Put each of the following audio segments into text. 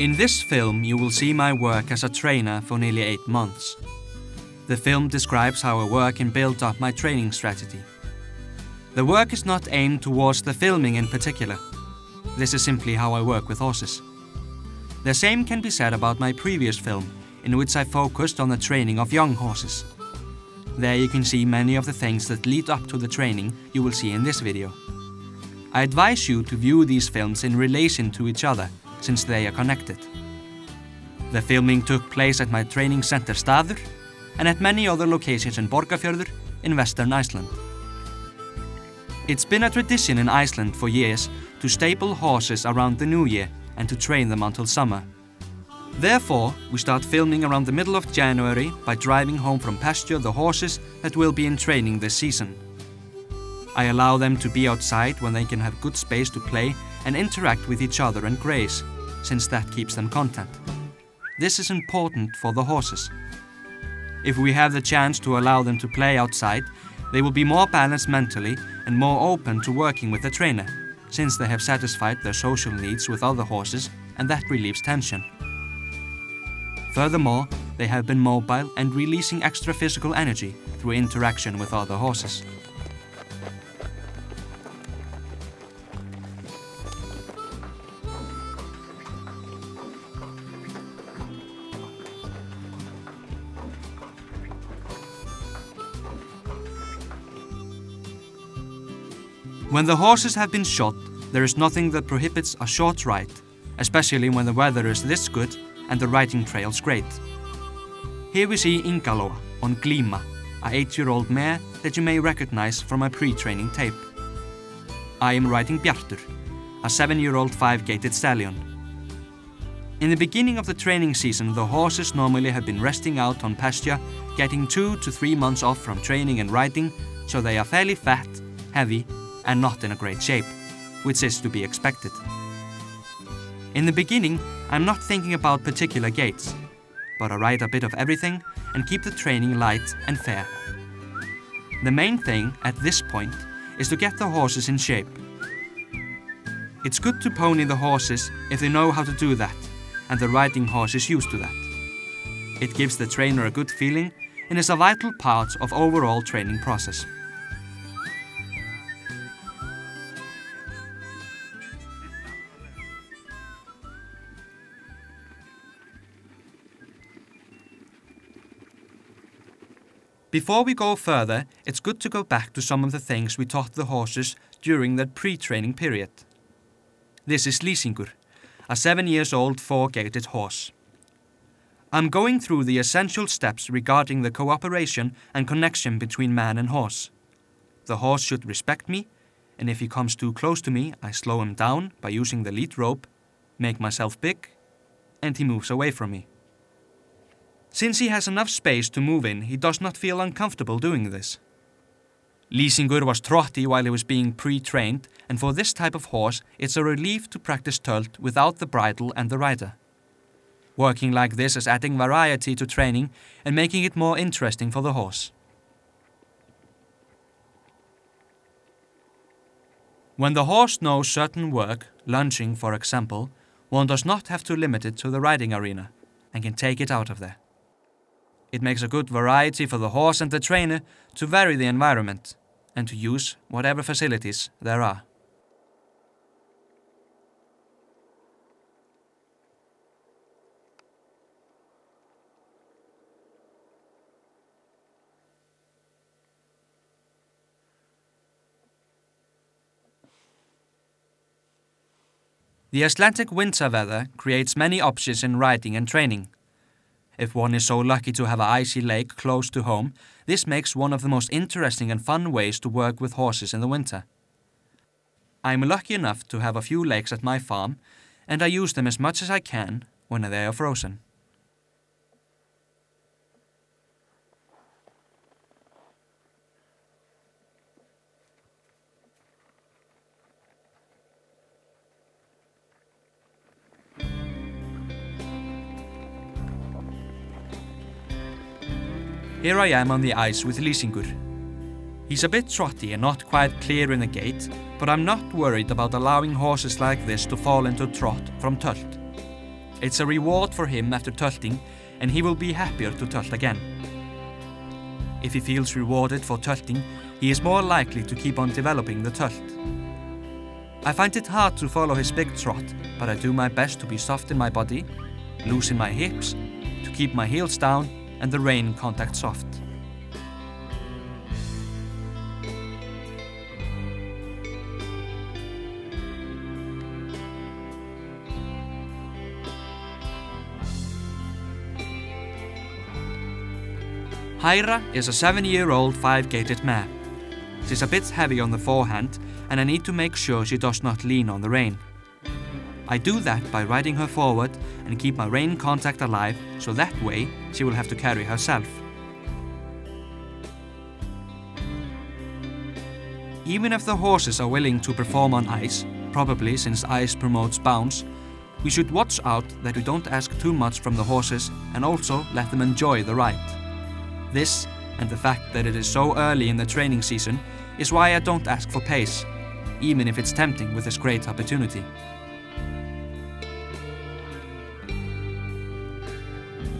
In this film, you will see my work as a trainer for nearly eight months. The film describes how I work and build up my training strategy. The work is not aimed towards the filming in particular. This is simply how I work with horses. The same can be said about my previous film, in which I focused on the training of young horses. There you can see many of the things that lead up to the training you will see in this video. I advise you to view these films in relation to each other, since they are connected. The filming took place at my training center Staður and at many other locations in Borgarfjörður in western Iceland. It's been a tradition in Iceland for years to stable horses around the new year and to train them until summer. Therefore, we start filming around the middle of January by driving home from pasture the horses that will be in training this season. I allow them to be outside when they can have good space to play and interact with each other and graze, since that keeps them content. This is important for the horses. If we have the chance to allow them to play outside, they will be more balanced mentally and more open to working with the trainer, since they have satisfied their social needs with other horses and that relieves tension. Furthermore, they have been mobile and releasing extra physical energy through interaction with other horses. When the horses have been shot, there is nothing that prohibits a short ride, especially when the weather is this good and the riding trails great. Here we see Ingaloa on Glima, a 8-year-old mare that you may recognize from a pre-training tape. I am riding Bjartur, a 7-year-old 5-gated stallion. In the beginning of the training season, the horses normally have been resting out on pasture, getting 2 to 3 months off from training and riding, so they are fairly fat, heavy and not in a great shape, which is to be expected. In the beginning, I'm not thinking about particular gaits, but I ride a bit of everything and keep the training light and fair. The main thing at this point is to get the horses in shape. It's good to pony the horses if they know how to do that, and the riding horse is used to that. It gives the trainer a good feeling and is a vital part of overall training process. Before we go further, it's good to go back to some of the things we taught the horses during that pre-training period. This is Lýsingur, a seven years old four-gated horse. I'm going through the essential steps regarding the cooperation and connection between man and horse. The horse should respect me, and if he comes too close to me, I slow him down by using the lead rope, make myself big, and he moves away from me. Since he has enough space to move in, he does not feel uncomfortable doing this. Lýsingur was trotty while he was being pre-trained, and for this type of horse, it's a relief to practice tölt without the bridle and the rider. Working like this is adding variety to training and making it more interesting for the horse. When the horse knows certain work, lunging for example, one does not have to limit it to the riding arena and can take it out of there. It makes a good variety for the horse and the trainer to vary the environment and to use whatever facilities there are. The Atlantic winter weather creates many options in riding and training. If one is so lucky to have an icy lake close to home, this makes one of the most interesting and fun ways to work with horses in the winter. I'm lucky enough to have a few lakes at my farm, and I use them as much as I can when they are frozen. Here I am on the ice with Lýsingur. He's a bit trotty and not quite clear in the gait, but I'm not worried about allowing horses like this to fall into trot from tölt. It's a reward for him after tölting, and he will be happier to tölt again. If he feels rewarded for tölting, he is more likely to keep on developing the tölt. I find it hard to follow his big trot, but I do my best to be soft in my body, loose in my hips, to keep my heels down and the rein contact soft. Hyra is a seven-year-old five-gated mare. She's a bit heavy on the forehand and I need to make sure she does not lean on the rein. I do that by riding her forward and keep my rein contact alive so that way she will have to carry herself. Even if the horses are willing to perform on ice, probably since ice promotes bounce, we should watch out that we don't ask too much from the horses and also let them enjoy the ride. This, and the fact that it is so early in the training season, is why I don't ask for pace, even if it's tempting with this great opportunity.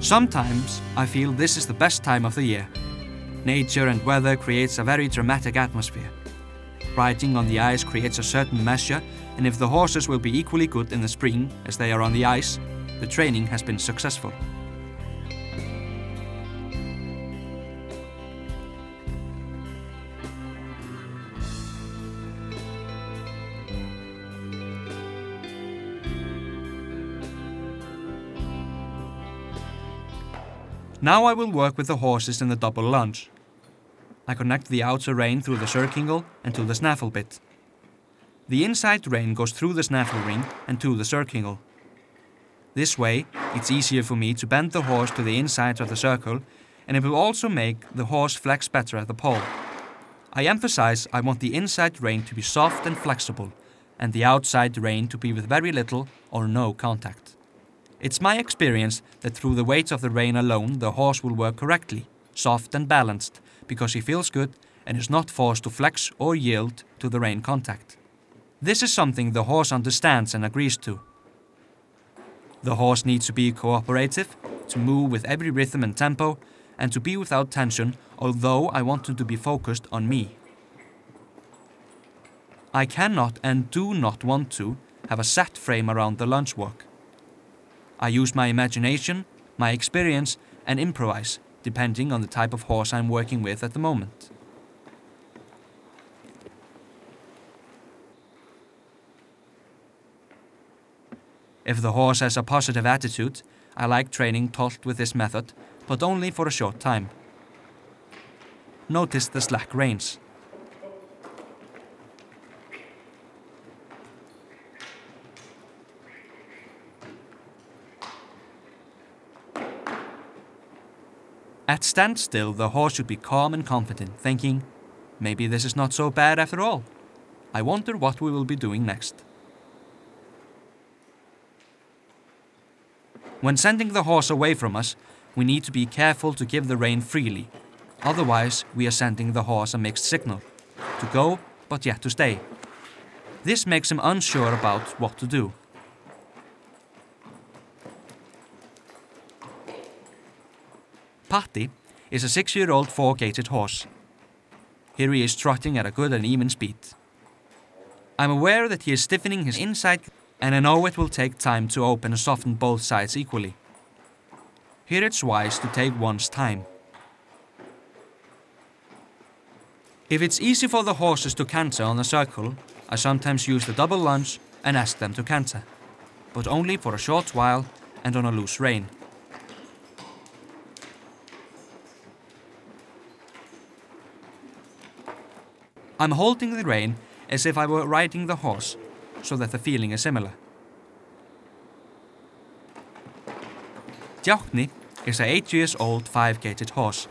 Sometimes I feel this is the best time of the year. Nature and weather creates a very dramatic atmosphere. Riding on the ice creates a certain measure, and if the horses will be equally good in the spring as they are on the ice, the training has been successful. Now I will work with the horses in the double lunge. I connect the outer rein through the surcingle and to the snaffle bit. The inside rein goes through the snaffle ring and to the surcingle. This way, it's easier for me to bend the horse to the inside of the circle and it will also make the horse flex better at the pole. I emphasize I want the inside rein to be soft and flexible and the outside rein to be with very little or no contact. It's my experience that through the weight of the rein alone, the horse will work correctly, soft and balanced, because he feels good and is not forced to flex or yield to the rein contact. This is something the horse understands and agrees to. The horse needs to be cooperative, to move with every rhythm and tempo, and to be without tension, although I want him to be focused on me. I cannot and do not want to have a set frame around the lunge work. I use my imagination, my experience, and improvise, depending on the type of horse I'm working with at the moment. If the horse has a positive attitude, I like training taught with this method, but only for a short time. Notice the slack reins. At standstill, the horse should be calm and confident, thinking, maybe this is not so bad after all. I wonder what we will be doing next. When sending the horse away from us, we need to be careful to give the rein freely. Otherwise, we are sending the horse a mixed signal to go, but yet to stay. This makes him unsure about what to do. Patti is a six-year-old four-gated horse. Here he is trotting at a good and even speed. I'm aware that he is stiffening his inside and I know it will take time to open and soften both sides equally. Here it's wise to take one's time. If it's easy for the horses to canter on a circle, I sometimes use the double lunge and ask them to canter, but only for a short while and on a loose rein. I'm holding the rein as if I were riding the horse, so that the feeling is similar. Djákni is a 8 years old 5-gated horse.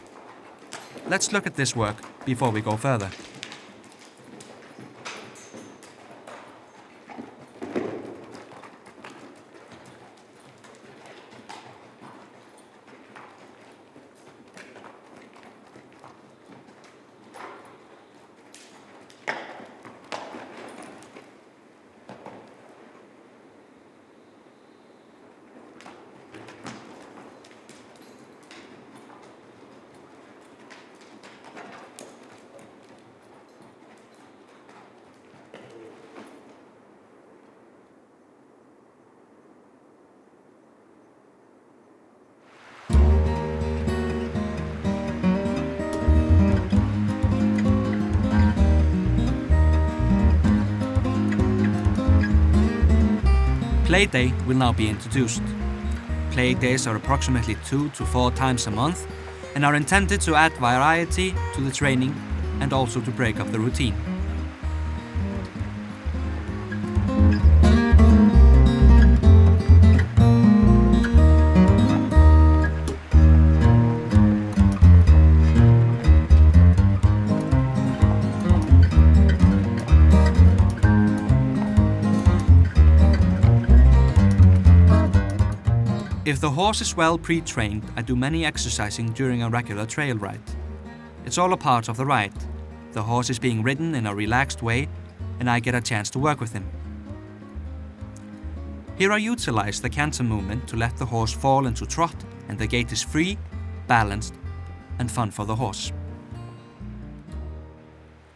Let's look at this work before we go further. Play day will now be introduced. Play days are approximately two to four times a month and are intended to add variety to the training and also to break up the routine. If the horse is well pre-trained, I do many exercising during a regular trail ride. It's all a part of the ride. The horse is being ridden in a relaxed way and I get a chance to work with him. Here I utilize the canter movement to let the horse fall into trot and the gait is free, balanced and fun for the horse.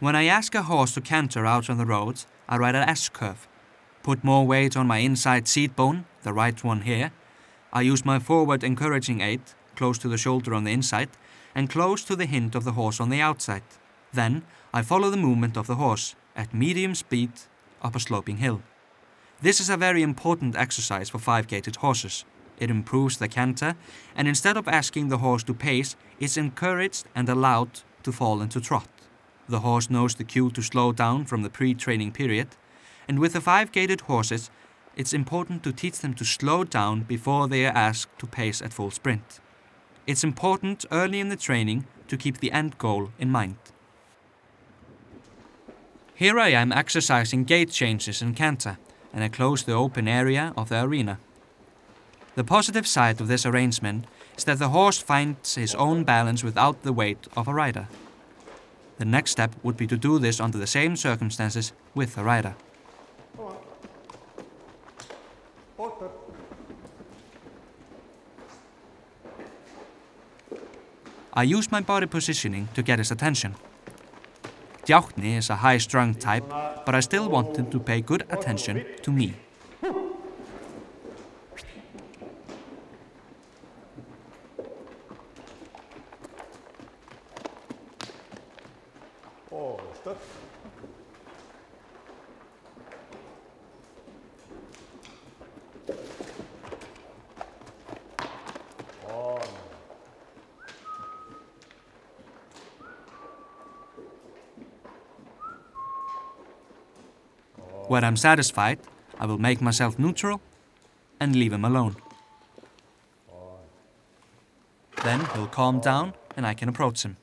When I ask a horse to canter out on the road, I ride an S-curve, put more weight on my inside seat bone, the right one here, I use my forward encouraging aid, close to the shoulder on the inside, and close to the hind of the horse on the outside. Then I follow the movement of the horse, at medium speed, up a sloping hill. This is a very important exercise for five-gaited horses. It improves the canter, and instead of asking the horse to pace, it's encouraged and allowed to fall into trot. The horse knows the cue to slow down from the pre-training period, and with the five-gaited horses, it's important to teach them to slow down before they are asked to pace at full sprint. It's important early in the training to keep the end goal in mind. Here I am exercising gait changes in canter, and I close the open area of the arena. The positive side of this arrangement is that the horse finds his own balance without the weight of a rider. The next step would be to do this under the same circumstances with a rider. I use my body positioning to get his attention. Djákni is a high-strung type, but I still want him to pay good attention to me. When I'm satisfied, I will make myself neutral and leave him alone. Then he'll calm down and I can approach him.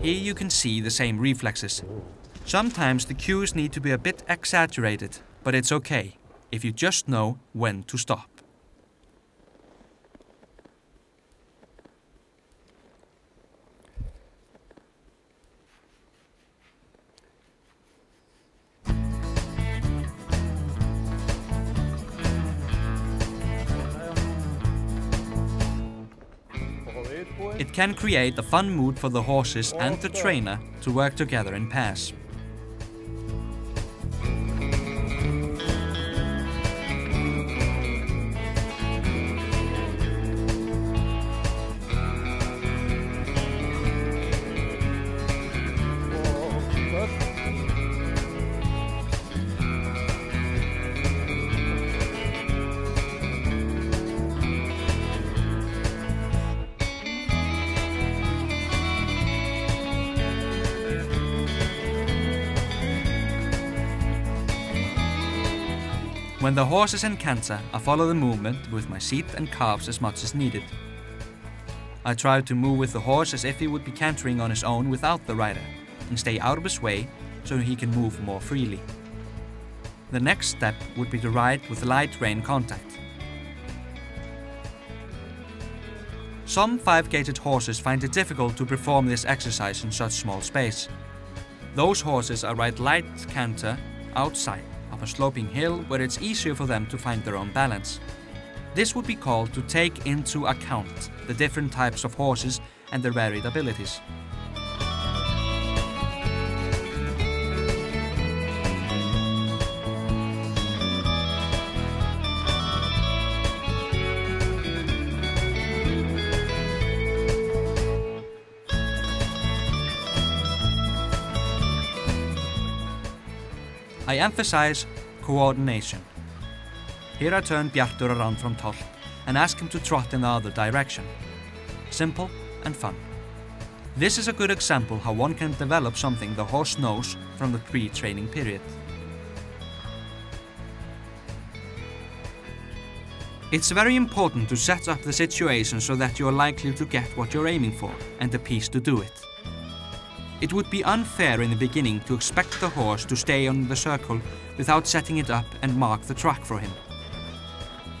Here you can see the same reflexes. Sometimes the cues need to be a bit exaggerated, but it's okay if you just know when to stop. Can create a fun mood for the horses and the trainer to work together in pairs. When the horse is in canter, I follow the movement with my seat and calves as much as needed. I try to move with the horse as if he would be cantering on his own without the rider, and stay out of his way so he can move more freely. The next step would be to ride with light rein contact. Some five-gaited horses find it difficult to perform this exercise in such small space. Those horses I ride light canter outside a sloping hill where it's easier for them to find their own balance. This would be called to take into account the different types of horses and their varied abilities. I emphasize coordination. Here I turn Bjartur around from Tölt and ask him to trot in the other direction. Simple and fun. This is a good example how one can develop something the horse knows from the pre-training period. It's very important to set up the situation so that you are likely to get what you're aiming for and the piece to do it. It would be unfair in the beginning to expect the horse to stay on the circle without setting it up and mark the track for him.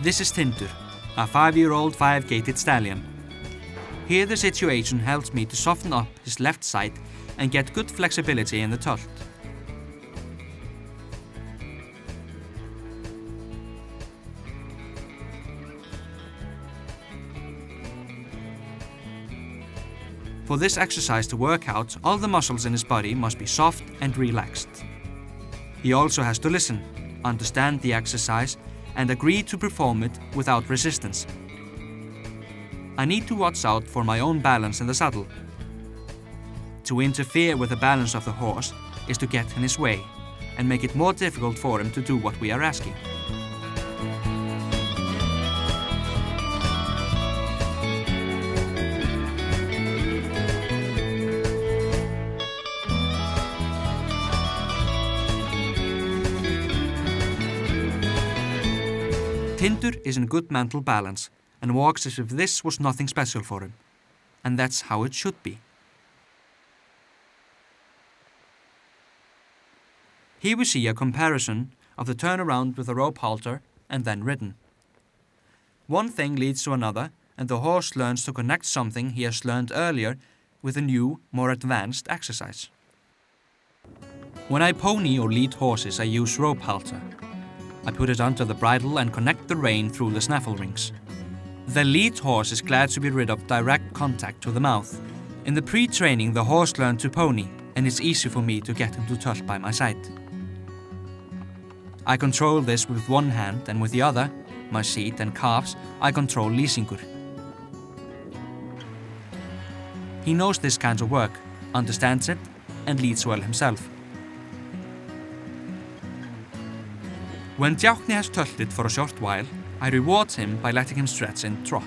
This is Tindur, a five-year-old five-gated stallion. Here the situation helps me to soften up his left side and get good flexibility in the tölt. For this exercise to work out, all the muscles in his body must be soft and relaxed. He also has to listen, understand the exercise, and agree to perform it without resistance. I need to watch out for my own balance in the saddle. To interfere with the balance of the horse is to get in his way and make it more difficult for him to do what we are asking. Tindur is in good mental balance and walks as if this was nothing special for him. And that's how it should be. Here we see a comparison of the turnaround with a rope halter and then ridden. One thing leads to another, and the horse learns to connect something he has learned earlier with a new, more advanced exercise. When I pony or lead horses, I use rope halter. I put it under the bridle and connect the rein through the snaffle rings. The lead horse is glad to be rid of direct contact to the mouth. In the pre-training, the horse learned to pony, and it's easy for me to get him to tush by my side. I control this with one hand, and with the other, my seat and calves, I control Lýsingur. He knows this kind of work, understands it, and leads well himself. When Djákni has tulted for a short while, I reward him by letting him stretch and trot.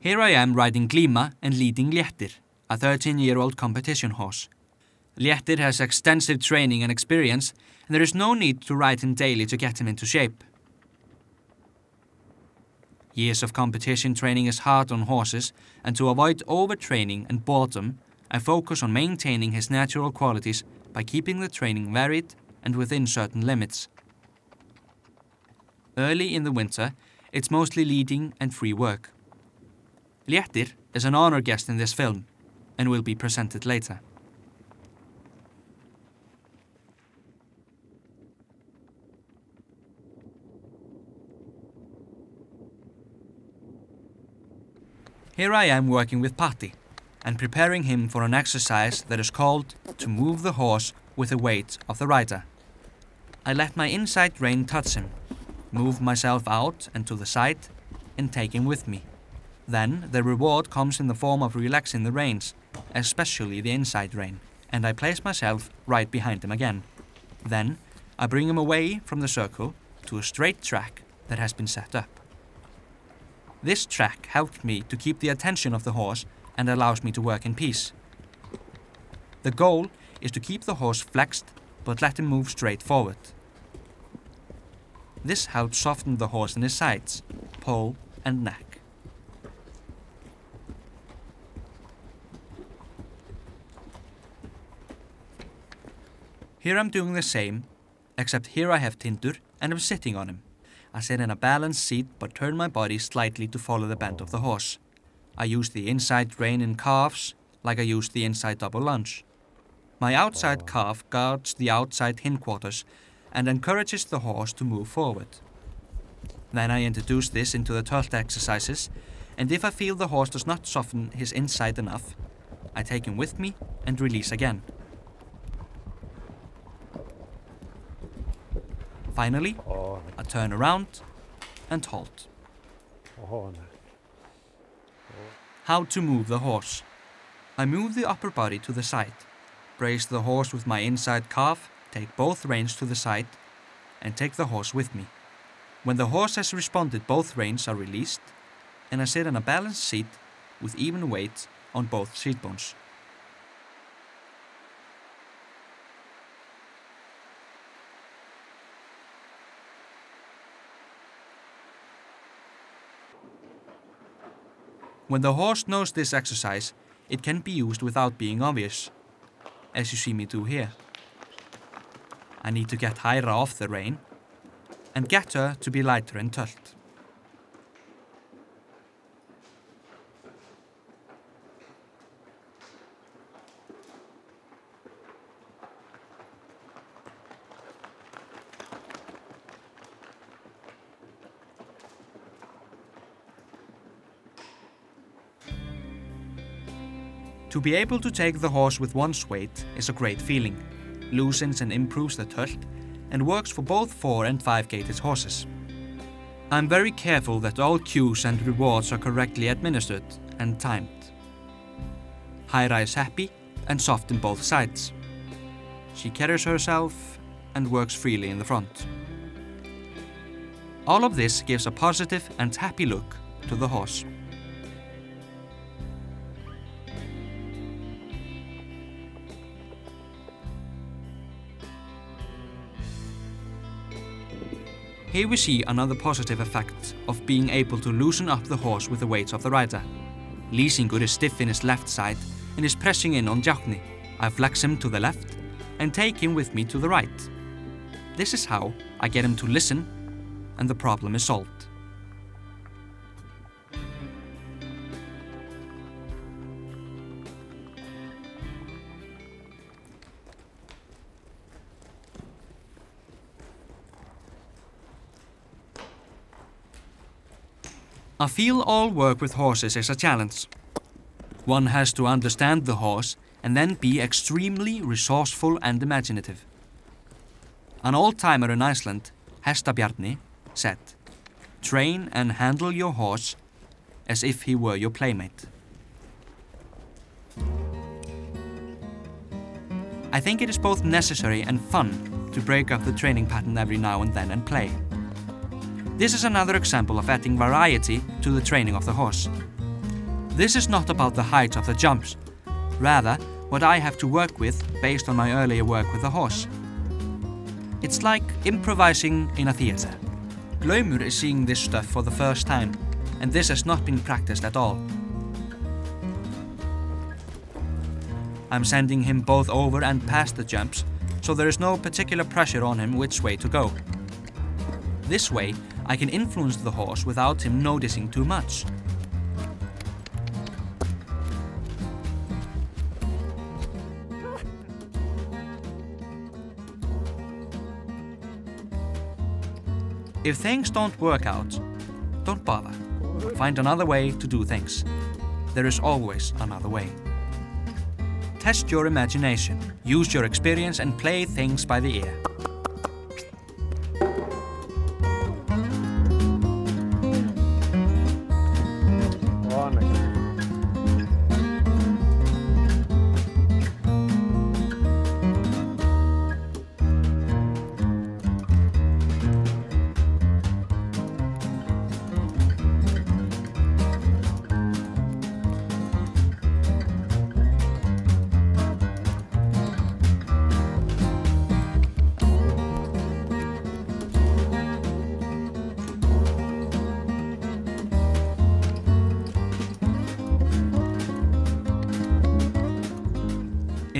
Here I am riding Glima and leading Léttir, a 13-year-old competition horse. Léttir has extensive training and experience, and there is no need to ride him daily to get him into shape. Years of competition training is hard on horses, and to avoid overtraining and boredom, I focus on maintaining his natural qualities by keeping the training varied and within certain limits. Early in the winter, it's mostly leading and free work. Léttir is an honor guest in this film and will be presented later. Here I am working with Patti and preparing him for an exercise that is called to move the horse with the weight of the rider. I let my inside rein touch him, move myself out and to the side, and take him with me. Then the reward comes in the form of relaxing the reins, especially the inside rein, and I place myself right behind him again. Then I bring him away from the circle to a straight track that has been set up. This track helped me to keep the attention of the horse and allows me to work in peace. The goal is to keep the horse flexed but let him move straight forward. This helps soften the horse in his sides, poll and neck. Here I'm doing the same, except here I have Tindur and I'm sitting on him. I sit in a balanced seat but turn my body slightly to follow the bend of the horse. I use the inside rein in calves like I use the inside double lunge. My outside calf guards the outside hindquarters and encourages the horse to move forward. Then I introduce this into the tölt exercises, and if I feel the horse does not soften his inside enough, I take him with me and release again. Finally, oh. I turn around and halt. How to move the horse. I move the upper body to the side, brace the horse with my inside calf, take both reins to the side, and take the horse with me. When the horse has responded, both reins are released, and I sit in a balanced seat with even weight on both seat bones. When the horse knows this exercise, it can be used without being obvious, as you see me do here. I need to get Hyra off the rein and get her to be lighter in Tölt. To be able to take the horse with one's weight is a great feeling, loosens and improves the Tölt, and works for both 4 and 5 gated horses. I'm very careful that all cues and rewards are correctly administered and timed. Hyra is happy and soft in both sides. She carries herself and works freely in the front. All of this gives a positive and happy look to the horse. Here we see another positive effect of being able to loosen up the horse with the weight of the rider. Lýsingur is stiff in his left side and is pressing in on Djákni. I flex him to the left and take him with me to the right. This is how I get him to listen and the problem is solved. I feel all work with horses is a challenge. One has to understand the horse and then be extremely resourceful and imaginative. An old-timer in Iceland, Hesta Bjarni, said, Train and handle your horse as if he were your playmate. I think it is both necessary and fun to break up the training pattern every now and then and play. This is another example of adding variety to the training of the horse. This is not about the height of the jumps, rather what I have to work with based on my earlier work with the horse. It's like improvising in a theatre. Glaumur is seeing this stuff for the first time, and this has not been practiced at all. I'm sending him both over and past the jumps, so there is no particular pressure on him which way to go. This way, I can influence the horse without him noticing too much. If things don't work out, don't bother. Find another way to do things. There is always another way. Test your imagination, use your experience and play things by the ear.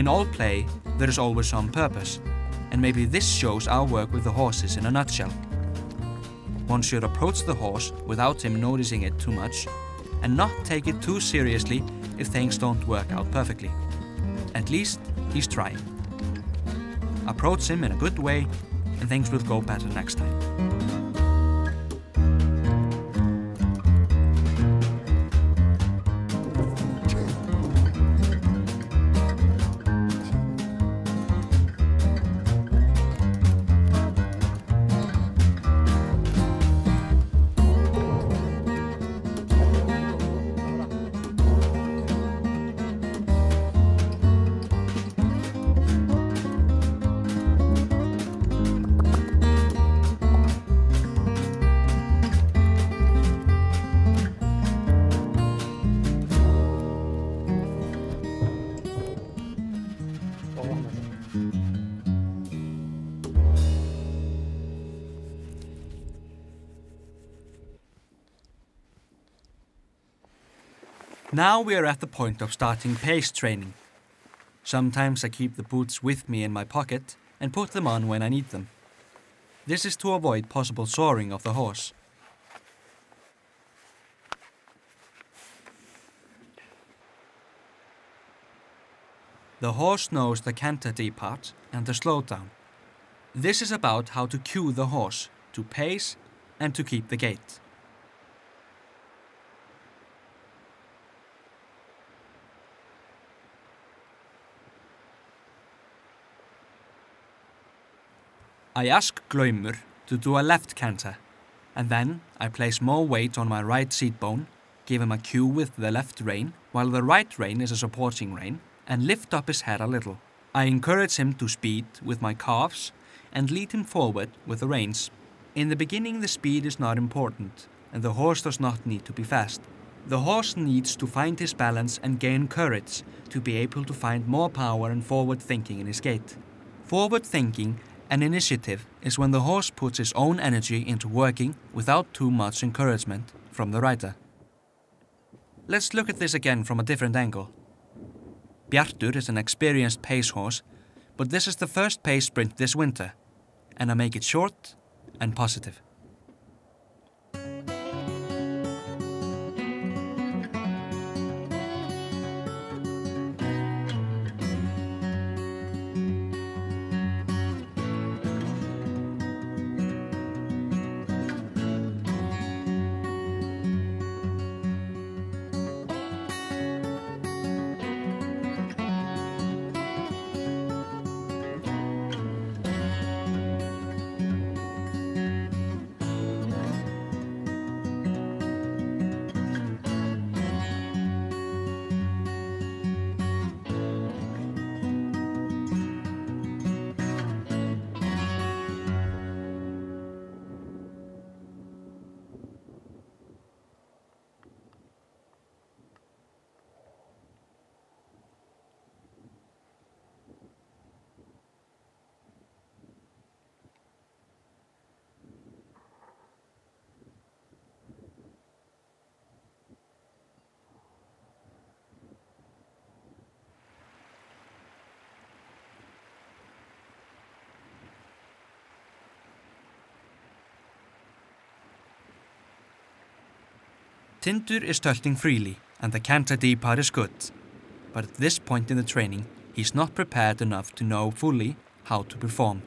In all play, there is always some purpose, and maybe this shows our work with the horses in a nutshell. one should approach the horse without him noticing it too much and not take it too seriously if things don't work out perfectly. At least he's trying. Approach him in a good way and things will go better next time. Now we are at the point of starting pace training. Sometimes I keep the boots with me in my pocket and put them on when I need them. This is to avoid possible soaring of the horse. The horse knows the canter depart and the slowdown. This is about how to cue the horse, to pace and to keep the gait. I ask Glaumur to do a left canter, and then I place more weight on my right seat bone, give him a cue with the left rein, while the right rein is a supporting rein, and lift up his head a little. I encourage him to speed with my calves and lead him forward with the reins. In the beginning, the speed is not important, and the horse does not need to be fast. The horse needs to find his balance and gain courage to be able to find more power and forward thinking in his gait. Forward thinking an initiative is when the horse puts his own energy into working without too much encouragement from the rider. Let's look at this again from a different angle. Bjartur is an experienced pace horse, but this is the first pace sprint this winter, and I make it short and positive. Tindur is tölting freely and the canter depart is good. But at this point in the training, he's not prepared enough to know fully how to perform.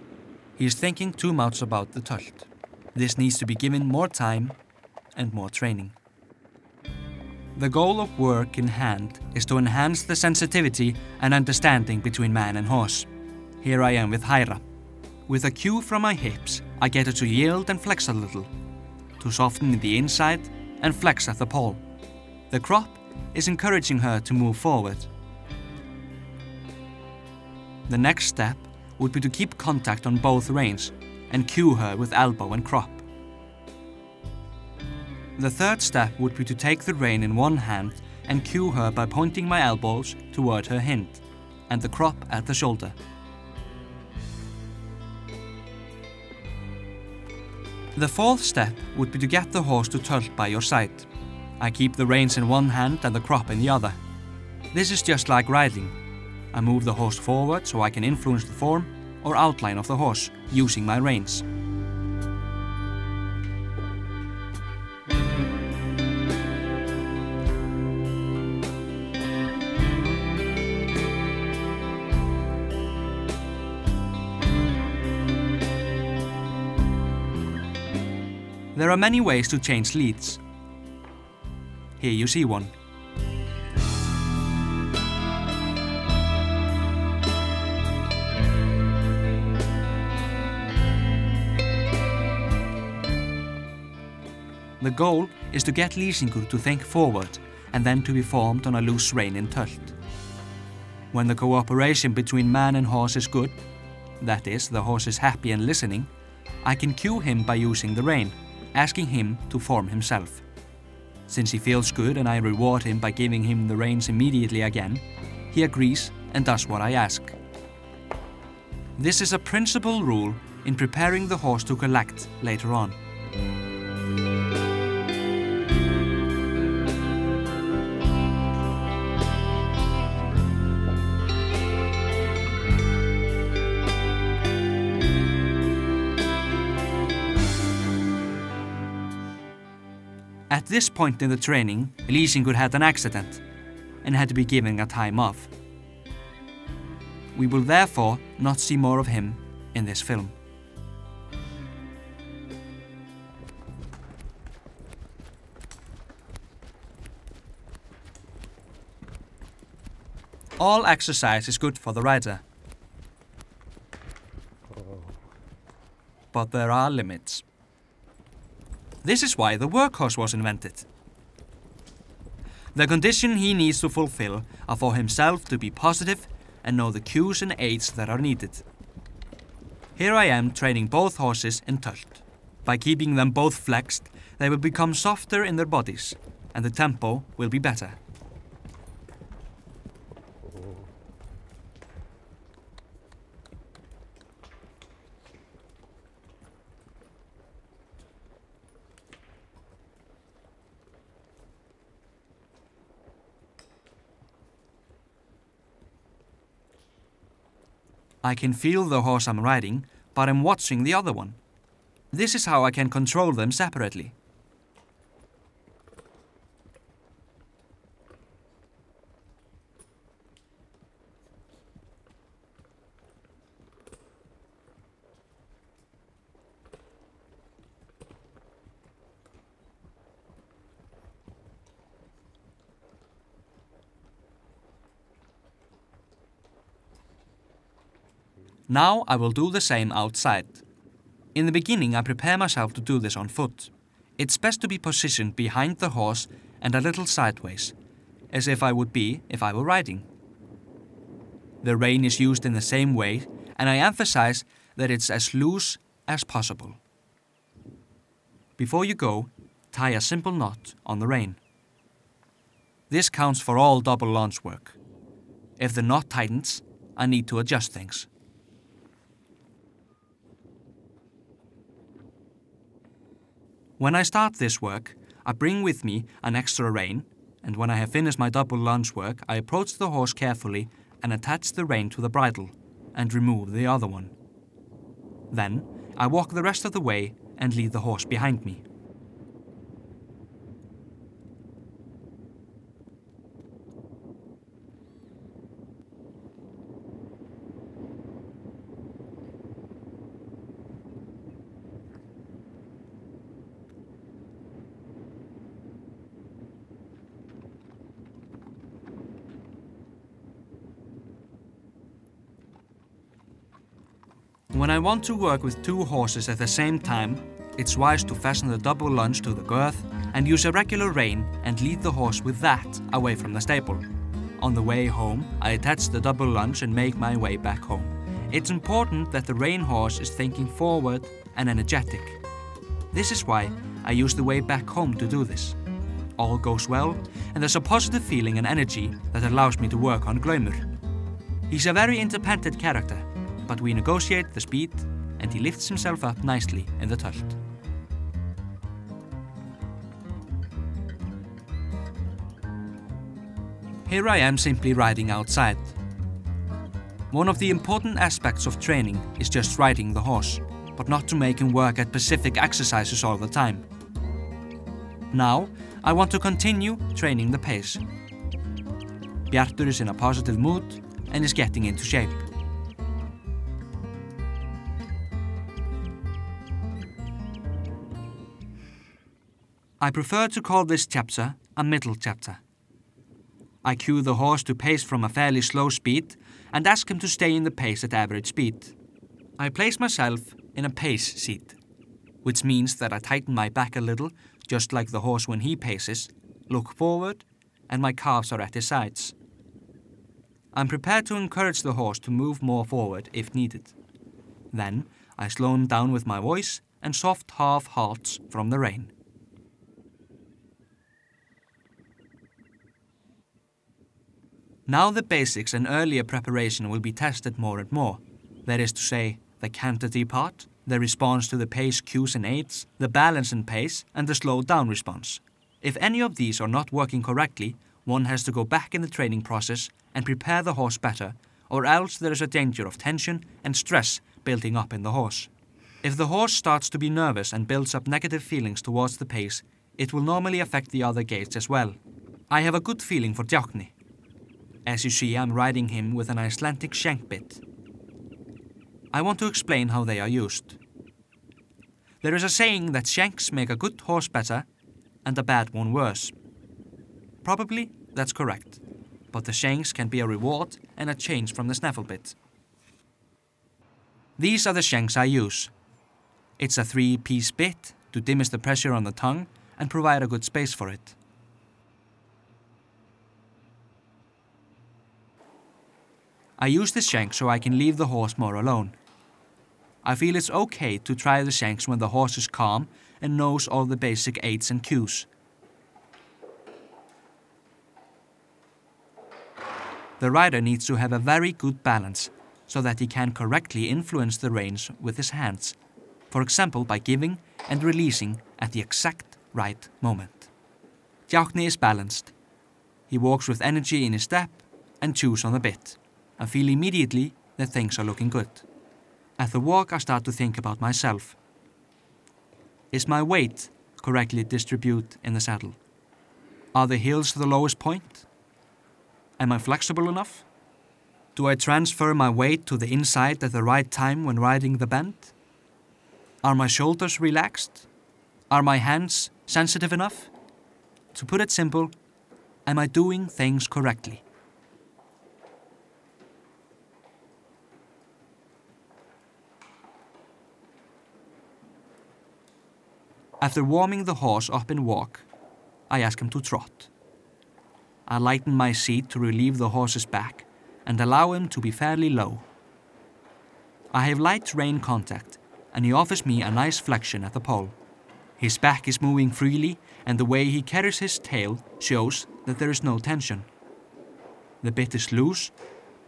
He is thinking too much about the tölt. This needs to be given more time and more training. The goal of work in hand is to enhance the sensitivity and understanding between man and horse. Here I am with Hyra. With a cue from my hips, I get her to yield and flex a little, to soften the inside and flex at the pole. The crop is encouraging her to move forward. The next step would be to keep contact on both reins and cue her with elbow and crop. The third step would be to take the rein in one hand and cue her by pointing my elbows toward her hind and the crop at the shoulder. The fourth step would be to get the horse to tölt by your side. I keep the reins in one hand and the crop in the other. This is just like riding. I move the horse forward so I can influence the form or outline of the horse using my reins. Are many ways to change leads. Here you see one. The goal is to get Lýsingur to think forward and then to be formed on a loose rein in Tölt. When the cooperation between man and horse is good, that is, the horse is happy and listening, I can cue him by using the rein, asking him to form himself. Since he feels good and I reward him by giving him the reins immediately again, he agrees and does what I ask. This is a principal rule in preparing the horse to collect later on. At this point in the training, Lýsingur had an accident and had to be given a time off. We will therefore not see more of him in this film. All exercise is good for the rider. Oh. But there are limits. This is why the workhorse was invented. The condition he needs to fulfill are for himself to be positive and know the cues and aids that are needed. Here I am training both horses in Tölt. By keeping them both flexed, they will become softer in their bodies and the tempo will be better. I can feel the horse I'm riding, but I'm watching the other one. This is how I can control them separately. Now I will do the same outside. In the beginning I prepare myself to do this on foot. It's best to be positioned behind the horse and a little sideways, as if I would be if I were riding. The rein is used in the same way and I emphasize that it's as loose as possible. Before you go, tie a simple knot on the rein. This counts for all double lunge work. If the knot tightens, I need to adjust things. When I start this work, I bring with me an extra rein, and when I have finished my double lunge work, I approach the horse carefully and attach the rein to the bridle and remove the other one. Then, I walk the rest of the way and leave the horse behind me. When I want to work with two horses at the same time, it's wise to fasten the double lunge to the girth and use a regular rein and lead the horse with that away from the stable. On the way home, I attach the double lunge and make my way back home. It's important that the rein horse is thinking forward and energetic. This is why I use the way back home to do this. All goes well, and there's a positive feeling and energy that allows me to work on Glaumur. He's a very independent character, but we negotiate the speed and he lifts himself up nicely in the Tölt. Here I am simply riding outside. One of the important aspects of training is just riding the horse, but not to make him work at specific exercises all the time. Now, I want to continue training the pace. Bjartur is in a positive mood and is getting into shape. I prefer to call this chapter a middle chapter. I cue the horse to pace from a fairly slow speed and ask him to stay in the pace at average speed. I place myself in a pace seat, which means that I tighten my back a little, just like the horse when he paces, look forward, and my calves are at his sides. I'm prepared to encourage the horse to move more forward if needed. Then I slow him down with my voice and soft half halts from the rein. Now the basics and earlier preparation will be tested more and more. That is to say, the quantity part, the response to the pace cues and aids, the balance and pace, and the slow down response. If any of these are not working correctly, one has to go back in the training process and prepare the horse better, or else there is a danger of tension and stress building up in the horse. If the horse starts to be nervous and builds up negative feelings towards the pace, it will normally affect the other gaits as well. I have a good feeling for Djákni. As you see, I'm riding him with an Icelandic shank bit. I want to explain how they are used. There is a saying that shanks make a good horse better and a bad one worse. Probably that's correct, but the shanks can be a reward and a change from the snaffle bit. These are the shanks I use. It's a three-piece bit to diminish the pressure on the tongue and provide a good space for it. I use the shank so I can leave the horse more alone. I feel it's okay to try the shanks when the horse is calm and knows all the basic aids and cues. The rider needs to have a very good balance so that he can correctly influence the reins with his hands, for example by giving and releasing at the exact right moment. Djákni is balanced. He walks with energy in his step and chews on the bit. I feel immediately that things are looking good. At the walk, I start to think about myself. Is my weight correctly distributed in the saddle? Are the heels the lowest point? Am I flexible enough? Do I transfer my weight to the inside at the right time when riding the bend? Are my shoulders relaxed? Are my hands sensitive enough? To put it simple, am I doing things correctly? After warming the horse up in walk, I ask him to trot. I lighten my seat to relieve the horse's back and allow him to be fairly low. I have light rein contact and he offers me a nice flexion at the pole. His back is moving freely and the way he carries his tail shows that there is no tension. The bit is loose,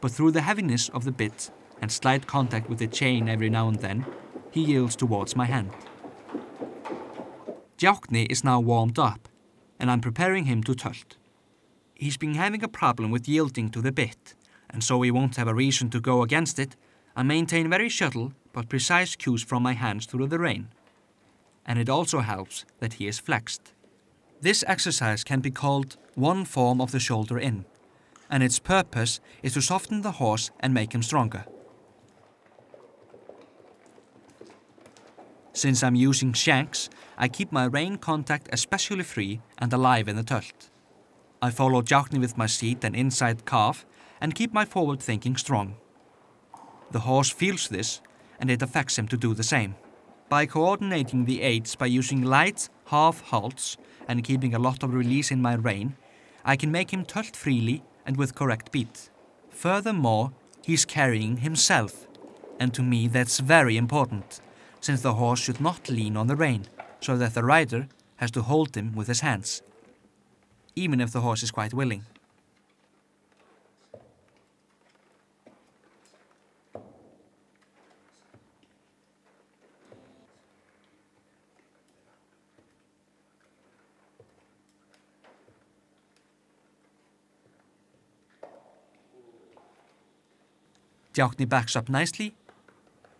but through the heaviness of the bit and slight contact with the chain every now and then, he yields towards my hand. Djákni is now warmed up, and I'm preparing him to tölt. He's been having a problem with yielding to the bit, and so he won't have a reason to go against it, I maintain very subtle but precise cues from my hands through the rein. And it also helps that he is flexed. This exercise can be called one form of the shoulder in, and its purpose is to soften the horse and make him stronger. Since I'm using shanks, I keep my rein contact especially free and alive in the tölt. I follow Djákni with my seat and inside calf and keep my forward thinking strong. The horse feels this and it affects him to do the same. By coordinating the aids by using light half halts and keeping a lot of release in my rein, I can make him tölt freely and with correct beat. Furthermore, he's carrying himself, and to me that's very important, since the horse should not lean on the rein so that the rider has to hold him with his hands, even if the horse is quite willing. Djákni backs up nicely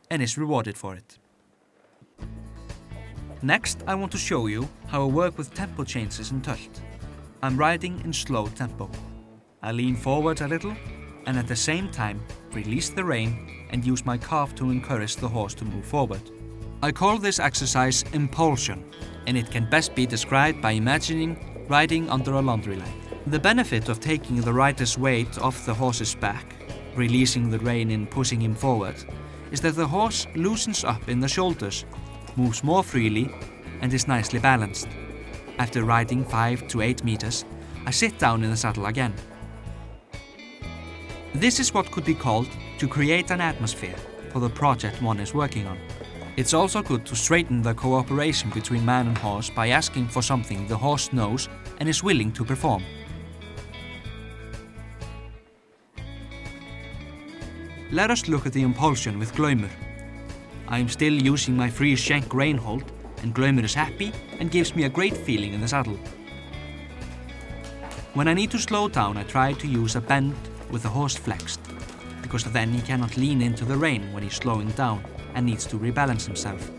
and is rewarded for it. Next, I want to show you how I work with tempo changes in tölt. I'm riding in slow tempo. I lean forward a little and at the same time release the rein and use my calf to encourage the horse to move forward. I call this exercise impulsion and it can best be described by imagining riding under a laundry line. The benefit of taking the rider's weight off the horse's back, releasing the rein and pushing him forward, is that the horse loosens up in the shoulders, moves more freely, and is nicely balanced. After riding 5 to 8 meters, I sit down in the saddle again. This is what could be called to create an atmosphere for the project one is working on. It's also good to straighten the cooperation between man and horse by asking for something the horse knows and is willing to perform. Let us look at the impulsion with Glaumur. I am still using my free shank rein hold and Glaumur is happy and gives me a great feeling in the saddle. When I need to slow down I try to use a bend with the horse flexed, because then he cannot lean into the rein when he's slowing down and needs to rebalance himself.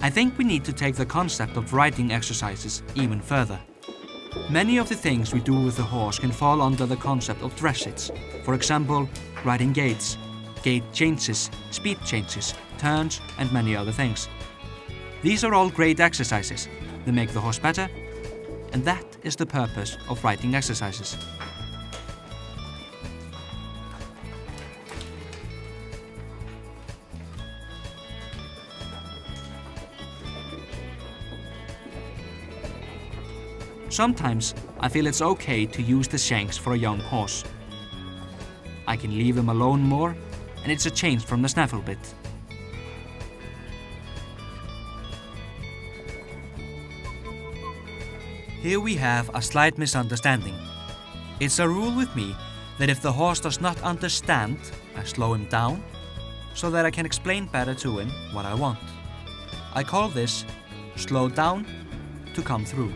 I think we need to take the concept of riding exercises even further. Many of the things we do with the horse can fall under the concept of dressage. For example, riding gaits, gait changes, speed changes, turns, and many other things. These are all great exercises. They make the horse better, and that is the purpose of riding exercises. Sometimes I feel it's okay to use the shanks for a young horse. I can leave him alone more, and it's a change from the snaffle bit. Here we have a slight misunderstanding. It's a rule with me that if the horse does not understand, I slow him down so that I can explain better to him what I want. I call this slow down to come through.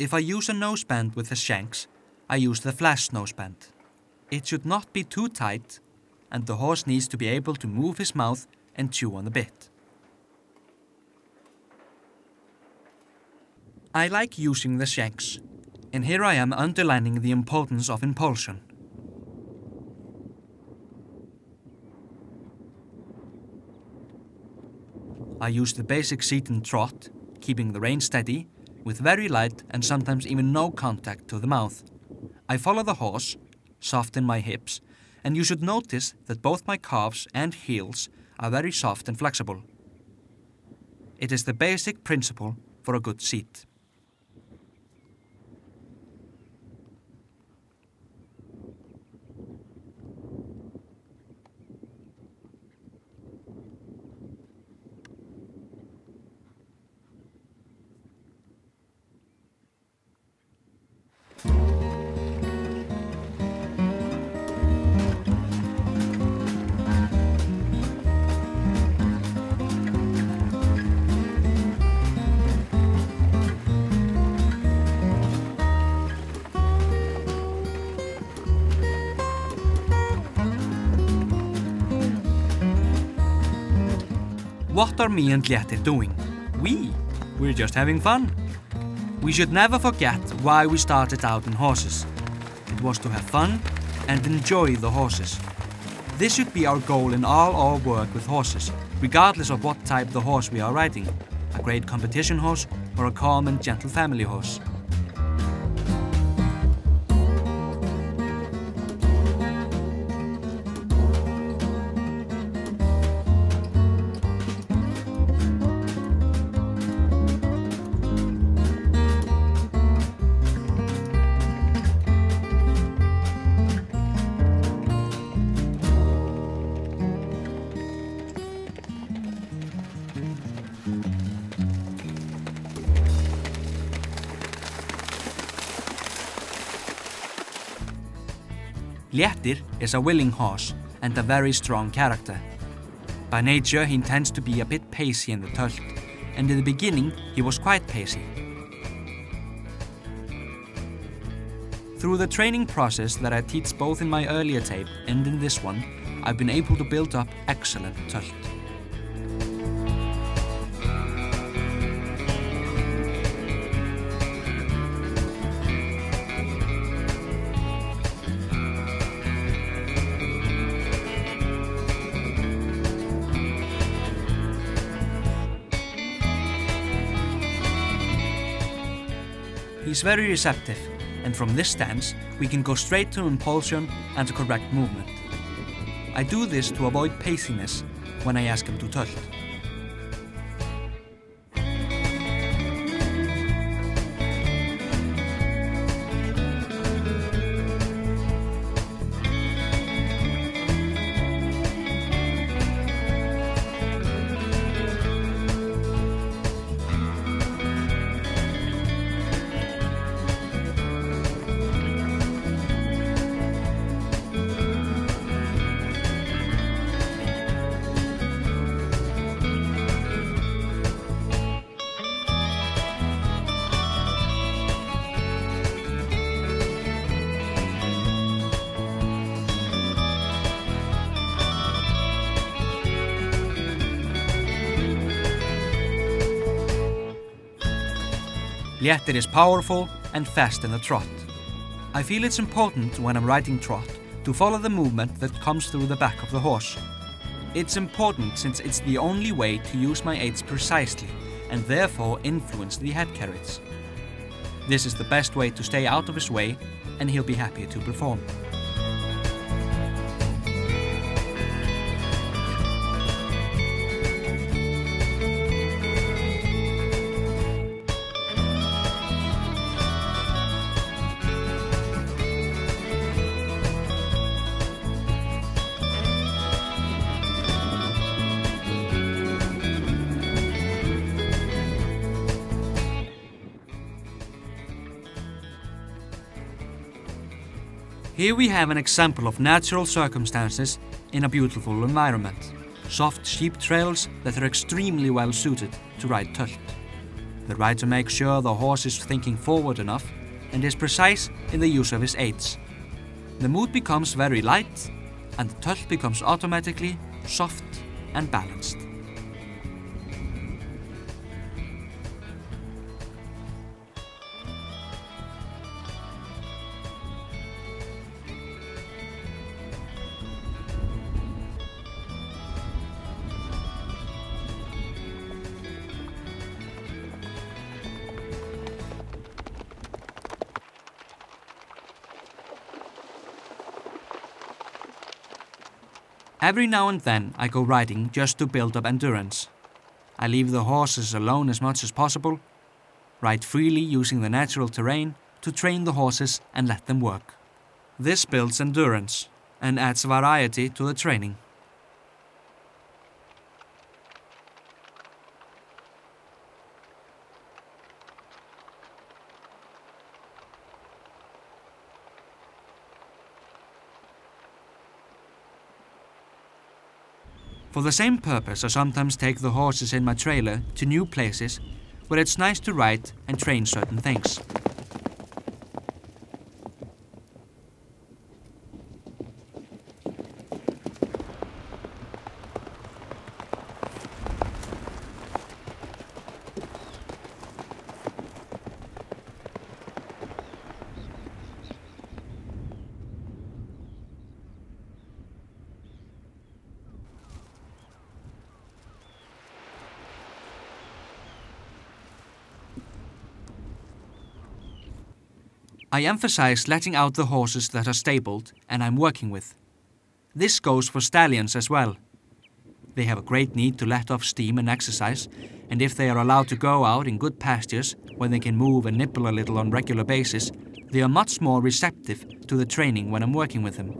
If I use a noseband with the shanks, I use the flash noseband. It should not be too tight, and the horse needs to be able to move his mouth and chew on the bit. I like using the shanks, and here I am underlining the importance of impulsion. I use the basic seat and trot, keeping the rein steady with very light and sometimes even no contact to the mouth. I follow the horse, soften my hips, and you should notice that both my calves and heels are very soft and flexible. It is the basic principle for a good seat. Are me and Léttir doing? We? We're just having fun. We should never forget why we started out in horses. It was to have fun and enjoy the horses. This should be our goal in all our work with horses, regardless of what type the horse we are riding, a great competition horse or a calm and gentle family horse. Is a willing horse and a very strong character. By nature, he tends to be a bit pacey in the tölt, and in the beginning, he was quite pacey. Through the training process that I teach both in my earlier tape and in this one, I've been able to build up excellent tölt. He's very receptive, and from this stance, we can go straight to impulsion and to correct movement. I do this to avoid paciness when I ask him to tölt. Léttir it is powerful and fast in the trot. I feel it's important when I'm riding trot to follow the movement that comes through the back of the horse. It's important since it's the only way to use my aids precisely and therefore influence the head carriage. This is the best way to stay out of his way and he'll be happier to perform. Here we have an example of natural circumstances in a beautiful environment. Soft sheep trails that are extremely well suited to ride Tölt. The rider makes sure the horse is thinking forward enough and is precise in the use of his aids. The mood becomes very light and the Tölt becomes automatically soft and balanced. Every now and then I go riding just to build up endurance. I leave the horses alone as much as possible, ride freely using the natural terrain to train the horses and let them work. This builds endurance and adds variety to the training. For the same purpose, I sometimes take the horses in my trailer to new places where it's nice to ride and train certain things. I emphasize letting out the horses that are stabled and I'm working with. This goes for stallions as well. They have a great need to let off steam and exercise, and if they are allowed to go out in good pastures where they can move and nibble a little on regular basis, they are much more receptive to the training when I'm working with them.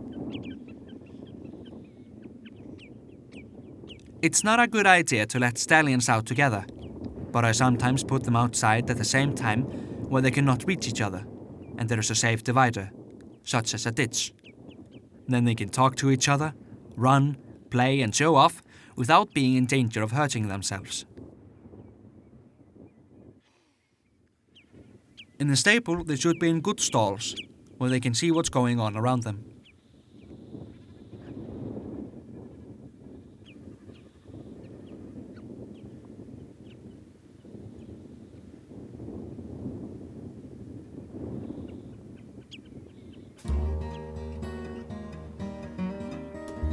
It's not a good idea to let stallions out together, but I sometimes put them outside at the same time where they cannot reach each other and there is a safe divider, such as a ditch. Then they can talk to each other, run, play, and show off without being in danger of hurting themselves. In the stable, they should be in good stalls, where they can see what's going on around them.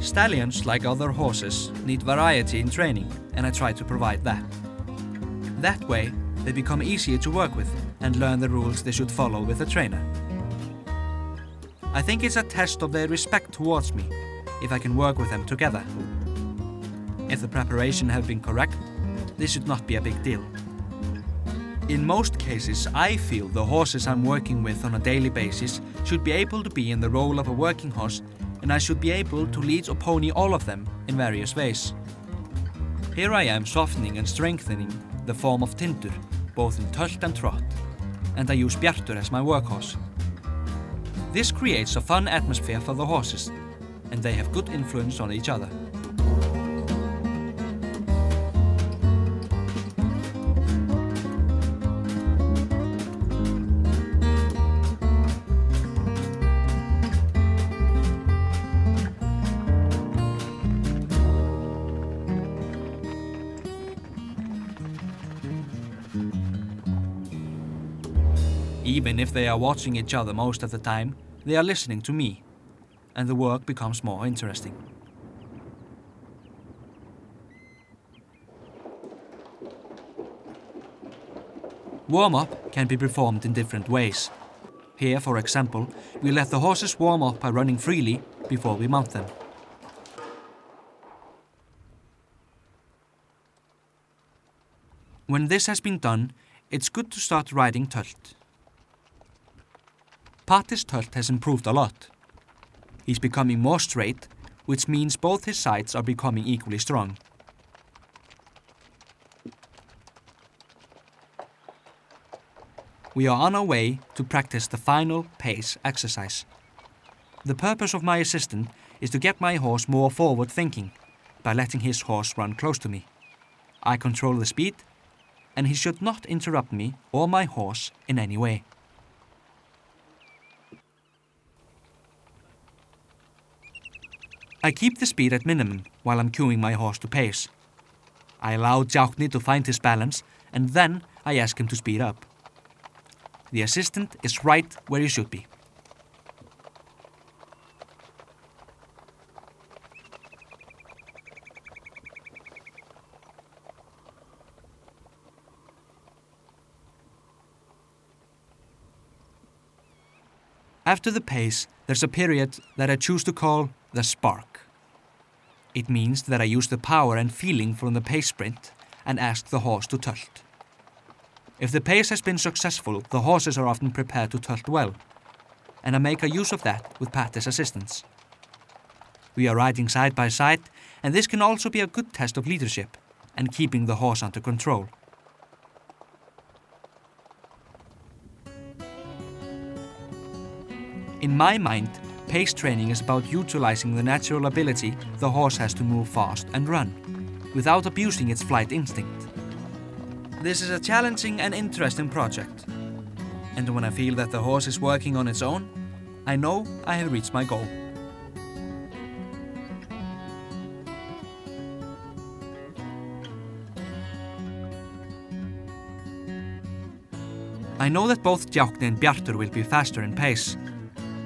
Stallions, like other horses, need variety in training, and I try to provide that. That way, they become easier to work with and learn the rules they should follow with a trainer. I think it's a test of their respect towards me if I can work with them together. If the preparation have been correct, this should not be a big deal. In most cases, I feel the horses I'm working with on a daily basis should be able to be in the role of a working horse and I should be able to lead or pony all of them in various ways. Here I am softening and strengthening the form of Tindur, both in tölt and trot, and I use Bjartur as my workhorse. This creates a fun atmosphere for the horses, and they have good influence on each other. If they are watching each other most of the time, they are listening to me, and the work becomes more interesting. Warm-up can be performed in different ways. Here, for example, we let the horses warm up by running freely before we mount them. When this has been done, it's good to start riding tölt. Patti's tölt has improved a lot. He's becoming more straight, which means both his sides are becoming equally strong. We are on our way to practice the final pace exercise. The purpose of my assistant is to get my horse more forward thinking by letting his horse run close to me. I control the speed, and he should not interrupt me or my horse in any way. I keep the speed at minimum while I'm cueing my horse to pace. I allow Djákni to find his balance and then I ask him to speed up. The assistant is right where he should be. After the pace, there's a period that I choose to call the spark. It means that I use the power and feeling from the pace sprint and ask the horse to tölt. If the pace has been successful, the horses are often prepared to tölt well, and I make a use of that with Patti's assistance. We are riding side by side, and this can also be a good test of leadership and keeping the horse under control. In my mind, pace training is about utilizing the natural ability the horse has to move fast and run, without abusing its flight instinct. This is a challenging and interesting project. And when I feel that the horse is working on its own, I know I have reached my goal. I know that both Djákni and Bjartur will be faster in pace,